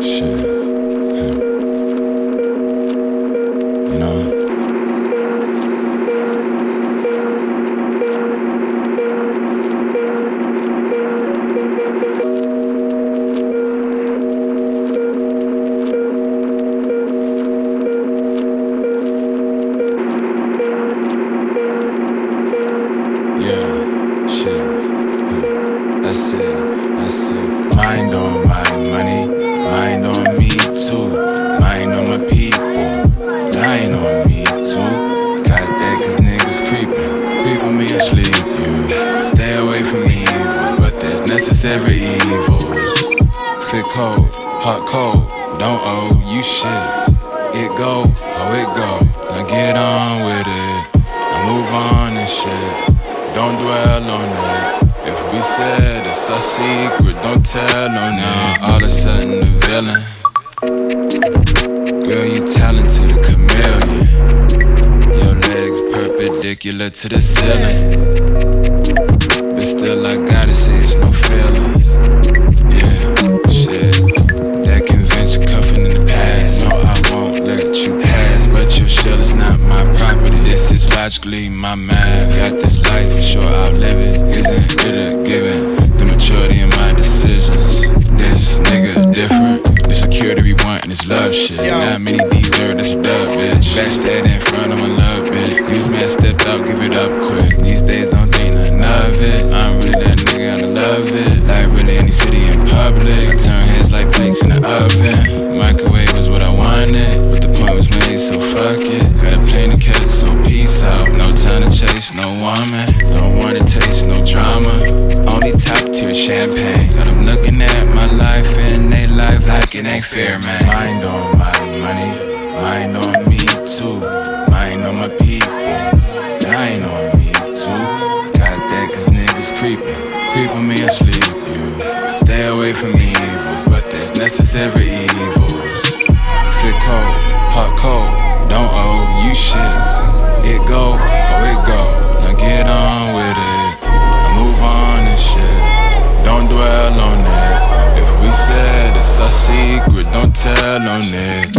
Shit. You Mind on my money, mind on me too. Mind on my people, lying on me too. Got that cause niggas creeping, creeping me asleep, you. Stay away from evils, but there's necessary evils. Fit cold, hot cold, Said it's our secret, don't tell on it. All of a sudden, the villain. Girl, you talented, a chameleon. Your legs perpendicular to the ceiling. But still, I gotta say it's no feelings. Yeah, shit. That convention cuffing in the past. No, I won't let you pass. But your shell is not my property. This is logically my math. Got this life, for sure I'll live it. Want and this love shit. Not many deserve this dub, bitch. Backstab in front of my love, bitch. Use man stepped out, give it up quick. These days don't think nothing of it. I'm really that nigga and I love it. Like really any city in public. I turn heads like plates in the oven. Microwave was what I wanted, but the point was made, so fuck it. Got a plane to catch, so peace out. No time to chase, no woman. Don't wanna taste no drama. Only top tier champagne. Ain't fair, man. Mind on my money, mind on me too. Mind on my people, lying on me too. Got that cause niggas creeping, creeping me asleep, you. Stay away from evils, but there's necessary evils. Dwell on it.